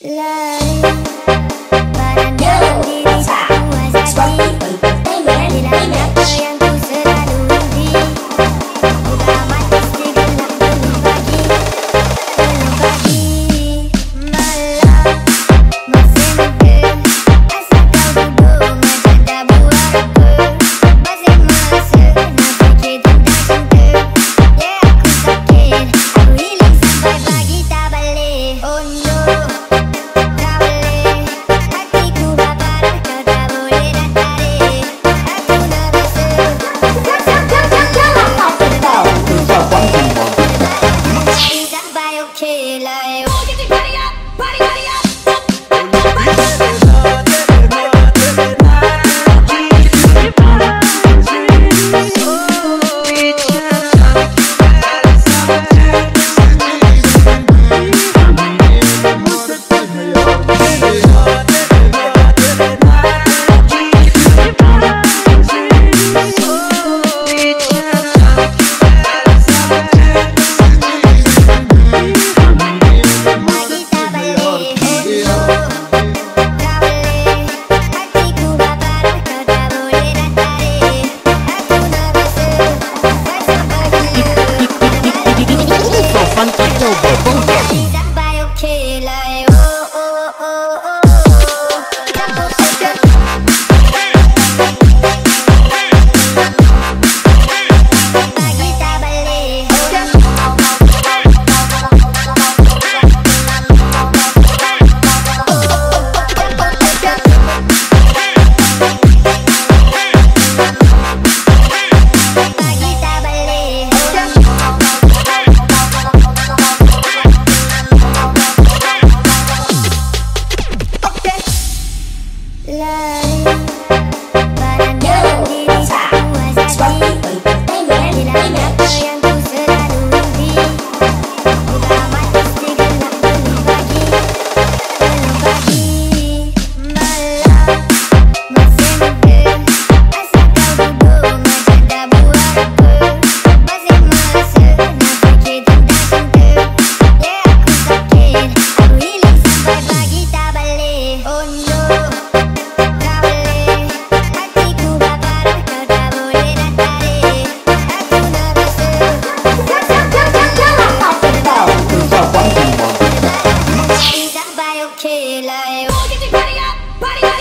Love, but I know. Yeah. way. Ooh, get your body up, body up.